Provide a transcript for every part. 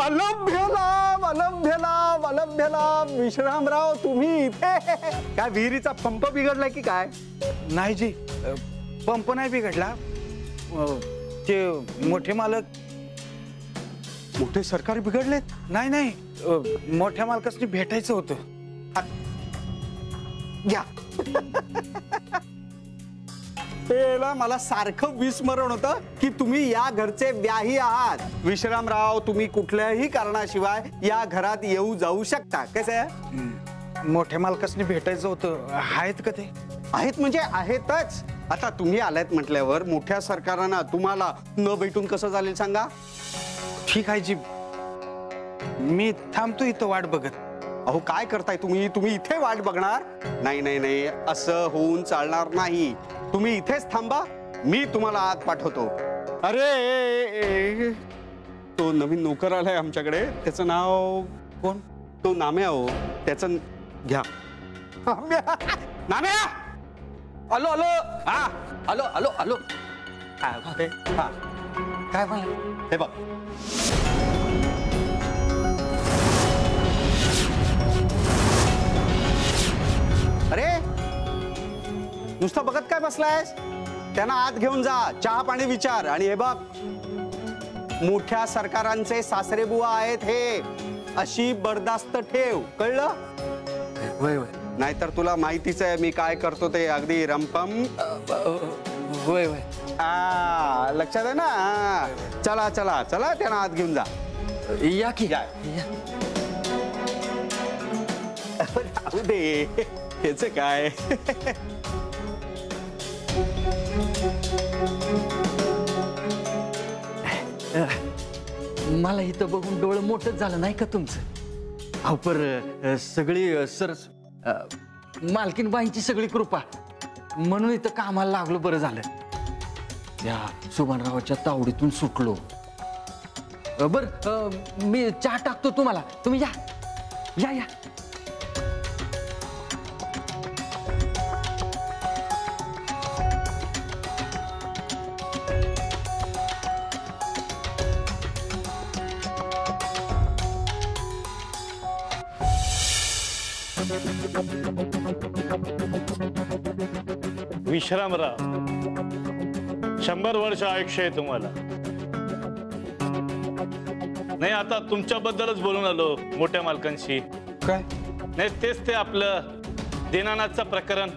अलभ्य लाभ अलभ्य लाभ अलभ्य लाभ विश्रामराव तुम्ही इथे. काय विहिरीचा पंप बिघडलाय की काय? नाही जी पंप नाही बिघडला. ते मोठे मालक मोठे सरकार बिघडलेत? नाही नाही. मोठ्या मालकासनी भेटायचं होतं. घ्या तेला मला सारखं विस्मरण होतं की तुम्ही या घरचे व्याही आहात. विश्रामराव तुम्ही कुठल्याही कारणाशिवाय या घरात येऊ जाऊ शकता. कसं आहे? मोठ्या मालकासनी भेटायचं होतं. आहेत का ते? आहेत म्हणजे आहेतच. आता तुम्ही आलात म्हटल्यावर मोठ्या सरकारांना तुम्हाला न भेटून कसं चालेल सांगा? ठीक आहे जी मी थांबतो इथं वाट बघत. अहो काय करताय तुम्ही? तुम्ही इथे वाट बघणार? नाही नाही नाही. असं होऊन चालणार नाही. तुम्ही इथेच थांबा मी तुम्हाला आत पाठवतो. अरे ए, ए, तो नवीन नोकर आलाय आमच्याकडे. त्याचं नाव कोण? तो नाम्या हो. त्याचं घ्या. नाम्या! नाम्या! आलो आलो हा. आलो आलो आलो हा, हे, हा. काय म्हणलं हे बघ. नुसतं बघत काय बसलायस? त्यांना आत घेऊन जा चहा पाणी विचार. आणि हे बघ मोठ्या सरकारांचे सासरे बुवा आहेत हे. अशी बर्दास्त ठेव. कळलं? वय वय. नाहीतर तुला माहितीच आहे मी काय करतो ते अगदी रंपम वय वय. आ, लक्षात आहे ना. चला चला चला त्यांना आत घेऊन जा. या की? या. दे. त्याच काय? मला इथं बघून डोळं मोठंच झालं नाही का तुमचं? अहो पर अ, सगळी अ, सर अ, मालकीन बाईंची सगळी कृपा. म्हणून इथं कामाला लागलो बरं झालं. या सुभानरावाच्या तावडीतून सुटलो. अ, बर अ, मी चहा टाकतो तुम्हाला. तुम्ही या. या या. विश्रामराव शंभर वर्ष आयुष्य आहे तुम्हाला. नाही आता तुमच्याबद्दलच बोलून आलो मोठ्या मालकांशी. काय? नाही तेच ते आपलं दीनानाथचं प्रकरण.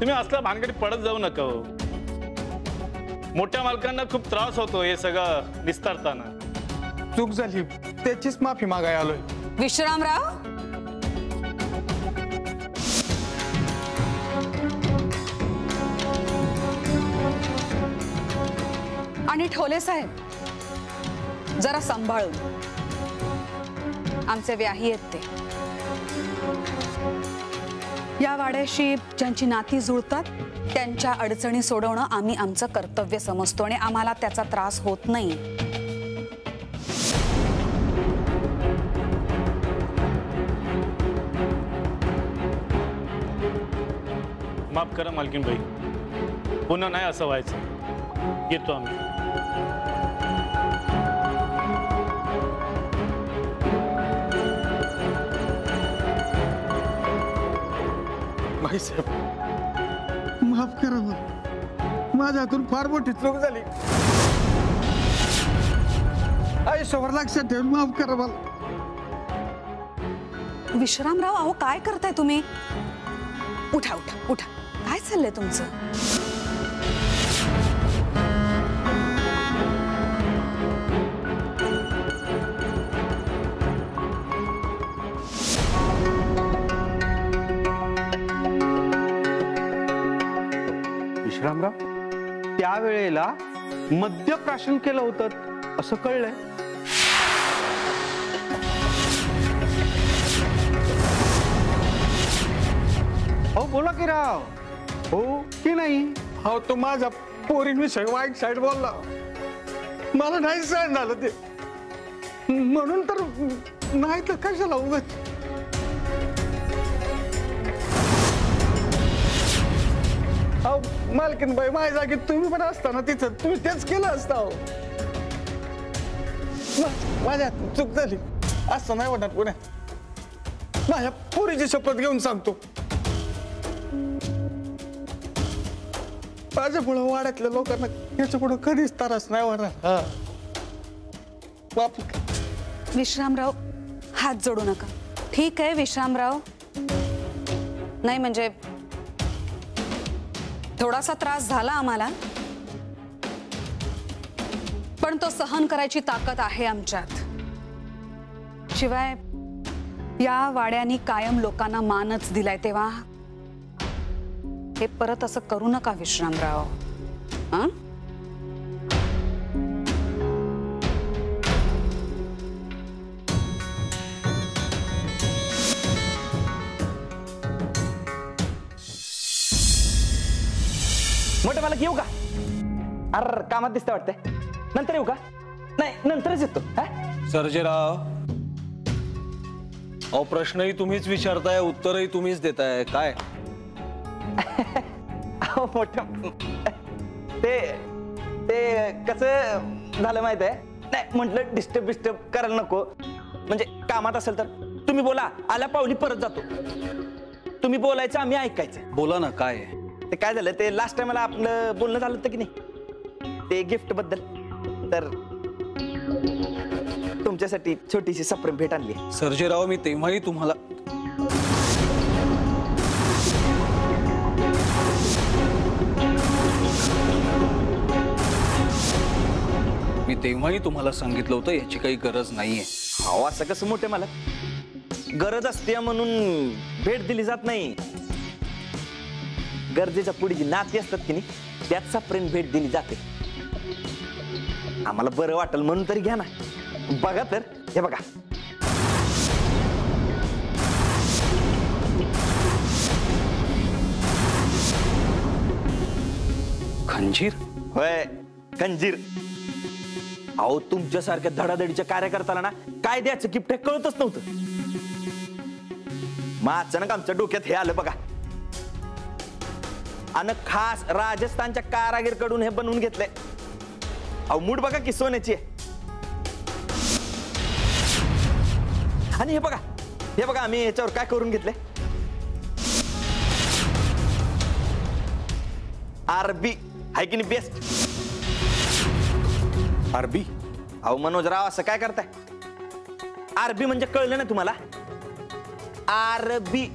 तुम्ही असल्या भानगडी पडत जाऊ नका हो. मोठ्या मालकांना खूप त्रास होतो हे सगळं विस्तारताना चूक झाली. त्याचीच माफी मागाय आलोय. विश्रामराव आणि ठोले साहेब. जरा सांभाळून. आमचे व्याही आहेत ते. या वाड्याशी ज्यांची नाती जुळतात त्यांच्या अडचणी सोडवणं आम्ही आमचं कर्तव्य समजतो आणि आम्हाला त्याचा त्रास होत नाही. माफ करा मालकीन भाई पुन्हा नाही असं व्हायचं. येतो आम्ही. भाईसाहेब माफ करा मला. माझ्या हातून फार मोठी चूक झाली. आयुष्यभर लक्षात ठेवून माफ करा मला. विश्रामराव अहो काय करताय तुम्ही? उठा उठा उठा. काय चाललंय तुमचं? विश्रामराव त्यावेळेला मद्यप्राशन केलं होतं असं कळलंय. हो बोला की राव. हो की नाही? हो तो माझ्या पोरींविषयी वाईट साईड बोलला. मला नाही सहन झालं ते. म्हणून तर नाही तर कशाला उगत अहो मालकीन बाई माझ्या जागी तुम्ही पण असताना तिथं तुम्ही तेच केलं असतं अहो. मा- माझ्या हातून चूक झाली. असं नाही होणार पुण्या माझ्या पोरीची शपथ घेऊन सांगतो. माझ्यामुळं वाड्यातल्या लोकांना याच्या पुढं कधीच त्रास नाही होणार. हा. बाप. विश्रामराव हात जोडू नका. ठीक आहे विश्रामराव. नाही म्हणजे थोडासा त्रास झाला आम्हाला. पण तो सहन करायची ताकद आहे आमच्यात. शिवाय या वाड्यानी कायम लोकांना मानच दिलाय तेव्हा. हे परत असं करू नका विश्रामराव. हां? मोठं मला येऊ का? अर कामात दिसतं वाटतंय नंतर येऊ का? नाही नंतरच येतो हा? सर्जेराव अहो प्रश्नही तुम्हीच विचारताय उत्तरही तुम्हीच देताय काय? अहो, मोठं ते ते कसं झालं माहीत आहे? नाही म्हटलं डिस्टर्ब डिस्टर्ब करायला नको. म्हणजे कामात असेल तर तुम्ही बोला आल्या पावली परत जातो. तुम्ही बोलायचं आम्ही ऐकायचं. बोला ना काय आहे? ते काय झालं ते लास्ट टाइमला आपलं बोलणं झालं होतं की नाही? ते गिफ्टबद्दल. तर तुमच्यासाठी छोटीशी सप्रेम भेट आणली. सर्जेराव मी तेव्हाही तुम्हाला मी तेव्हाही तुम्हाला सांगितलं होतं याची काही गरज नाहीये. अहो असं कसं मोठे मला गरज असते म्हणून भेट दिली जात नाही. गरजेच्या पुढे जी नाती असतात की नाही त्यात सप्रेम भेट दिली जाते. आम्हाला बरं वाटेल म्हणून तरी घ्या ना. बघा तर हे बघा. खंजीर? होय कंजीर अहो तुमच्यासारख्या धडाधडीच्या कार्यकर्त्याला ना काय द्यायचं गिफ्ट हे कळतच नव्हतं. मग अचानक आमच्या डोक्यात हे आलं बघा. आणि खास राजस्थानच्या कारागीरकडून हे बनवून घेतलंय. अहो मूड बघा की सोन्याची आहे. आणि हे बघा हे बघा आम्ही याच्यावर काय करून घेतलंय? आरबी आहे की नाही बेस्ट अरबी अहो मनोजराव असं काय करताय? आरबी म्हणजे कळलं ना तुम्हाला? आरबी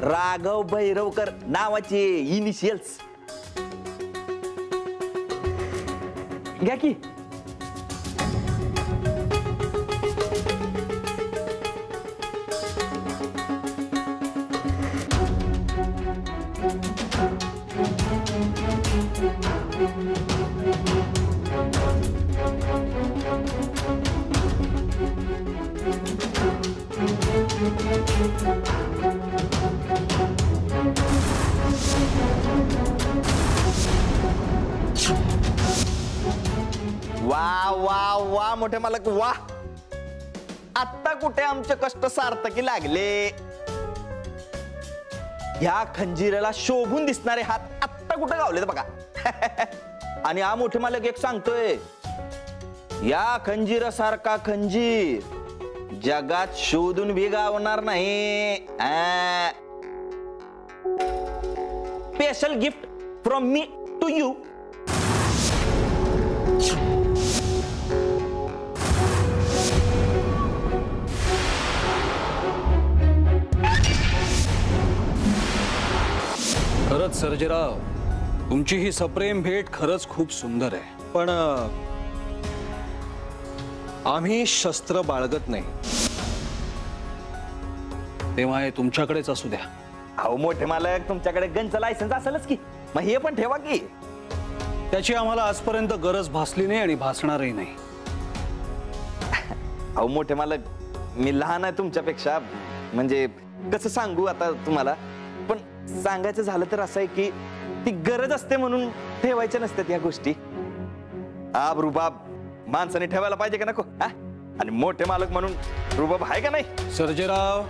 राघव भैरवकर नावाचे इनिशियल्स घ्या की. वा वा वा मोठे मालक वा. आत्ता कुठे आमचे कष्ट सार्थकी लागले? ह्या खंजीराला शोभून दिसणारे हात आत्ता कुठे गावले बघा. आणि हा मोठे मालक एक सांगतोय या खंजीरासारखा खंजीर जगात शोधून भी गावणार नाही. Special gift from me to you खरंच सर्जेराव तुमची ही सप्रेम भेट खरंच खूप सुंदर आहे. पण आम्ही शस्त्र बाळगत नाही. तेव्हा हे तुमच्याकडेच असू द्या. अहो मोठे मालक तुमच्याकडे गनचं लायसन्स असेलच की. मग हे पण ठेवा की. त्याची आम्हाला आजपर्यंत गरज भासली नाही आणि भासणारही नाही. अहो मोठे मालक मी लहान आहे तुमच्यापेक्षा. म्हणजे कसं सांगू आता तुम्हाला? सांगायचं झालं तर असं आहे की ती गरज असते म्हणून ठेवायच्या नसतात या गोष्टी. आब रुबाब माणसाने ठेवायला पाहिजे का नको आणि मोठे मालक म्हणून रुबाब आहे का नाही? सर्जेराव.